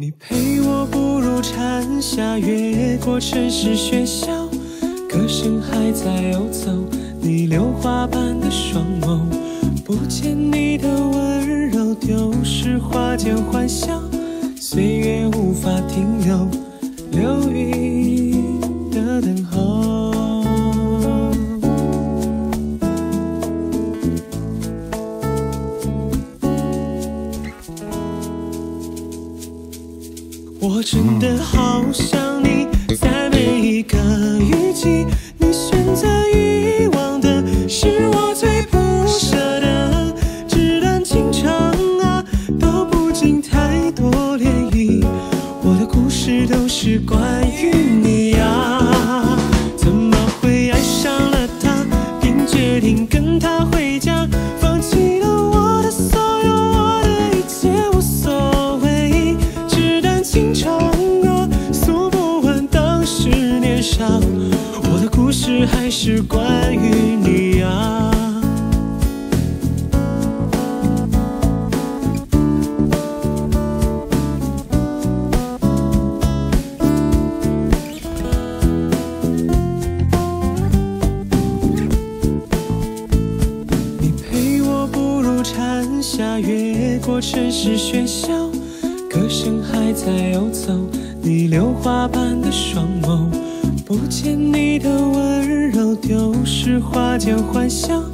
你陪我步入蝉夏，越过城市喧嚣，歌声还在游走。你榴花般的双眸，不见你的温柔，丢失花间欢笑，岁月无法停留，流云我真的好想你，在每一个雨季，你选择遗忘的是我最不舍的。纸短情长啊，道不尽太多涟漪。我的故事都是关于你呀，怎么会爱上了他，并决定跟他我的故事还是关于你啊。你陪我步入蝉夏，越过城市喧嚣，歌声还在游走。你榴花般的双眸，不见你的温柔，丢失花间欢笑，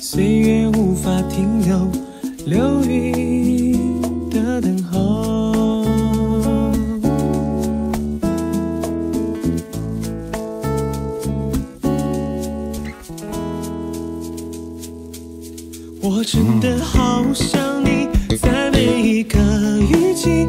岁月无法停留，流云的等候。我真的好想你，在每一个雨季，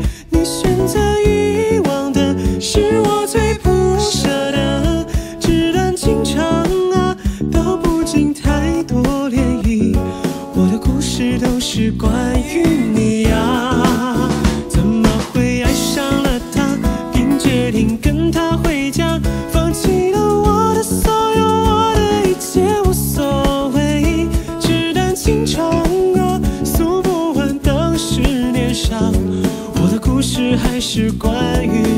是关于你呀，怎么会爱上了他，并决定跟他回家，放弃了我的所有，我的一切无所谓。纸短情长啊，诉不完当时年少，我的故事还是关于